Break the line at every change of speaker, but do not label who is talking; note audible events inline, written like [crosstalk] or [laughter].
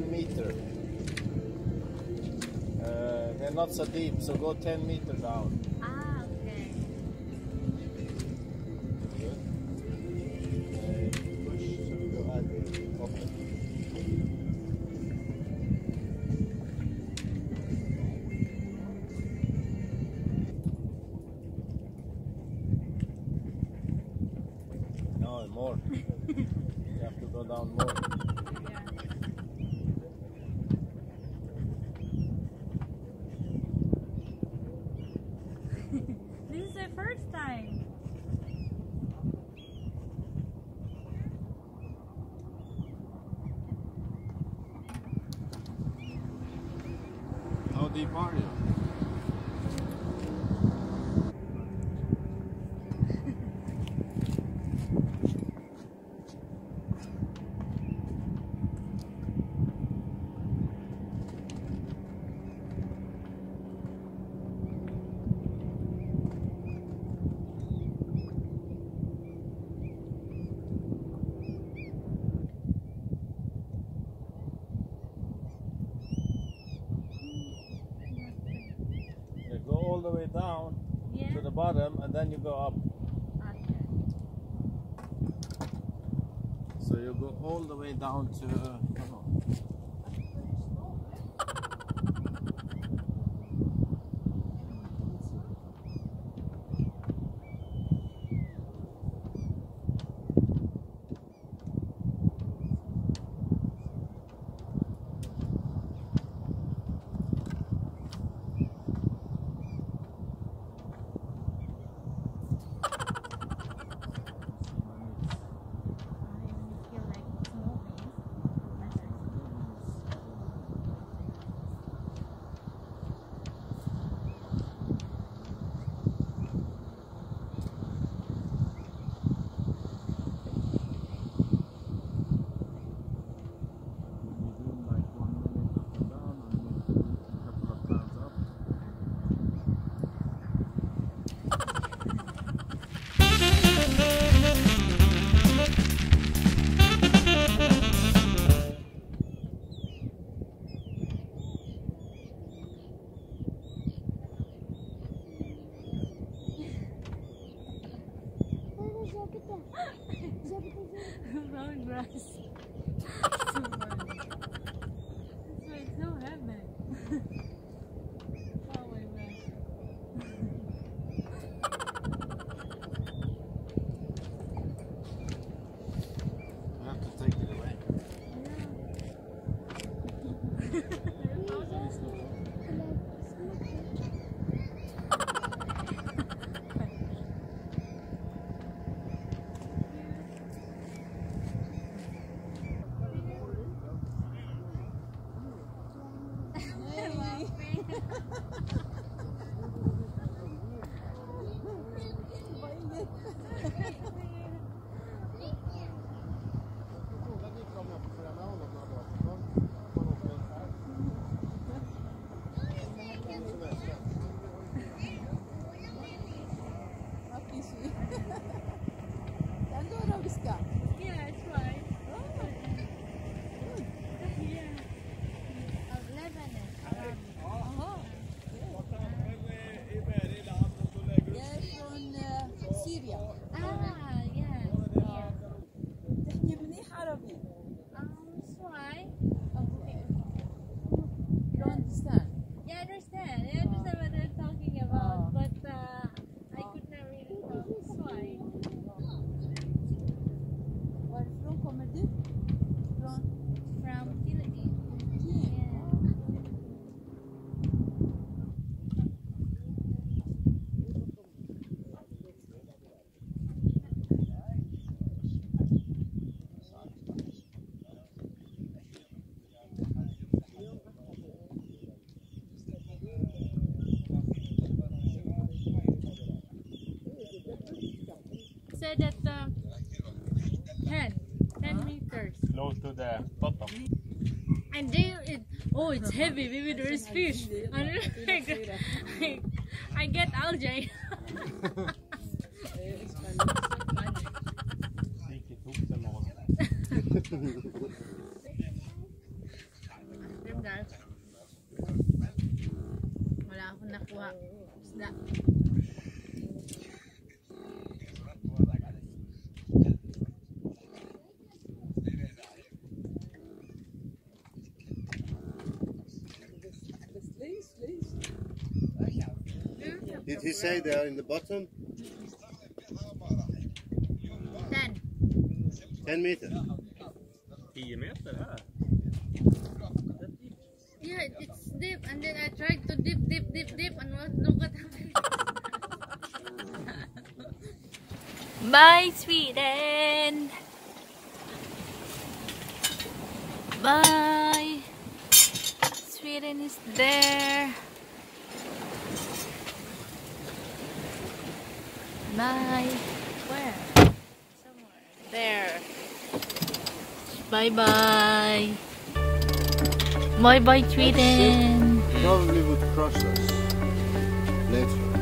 10 meter. Uh, they're not so deep, so go 10 meter down.
Ah, okay.
Good. Push, so we go add the open. No, more. [laughs] you have to go down more.
Yeah. this is the first time.
How deep down
Yeah.
to the bottom and then you go up.
Okay.
So you go all the way down to. oh.
I feel like it's moving.
You do like one minute up and down and maybe a couple of times up. [laughs]
Brown grass. Too funny. It's like so heavy. oh my gosh.
You have to take it away.
Landed that uh, 10, 10 meters.
Close to the bottom.
And then it, oh, it's heavy. Maybe there is fish. Like, [laughs] like, I get [laughs] algae. [laughs]
Did he say they are in the bottom?
10.
10 meters.
10 meter här.
Yeah, it's deep. And then I tried to dip, dip, dip, dip. And what, look what happened. [laughs] Bye, Sweden. Bye. Sweden is there. Bye. Where? Somewhere. There. Bye bye. Bye bye, Sweden.
Probably would crush us later.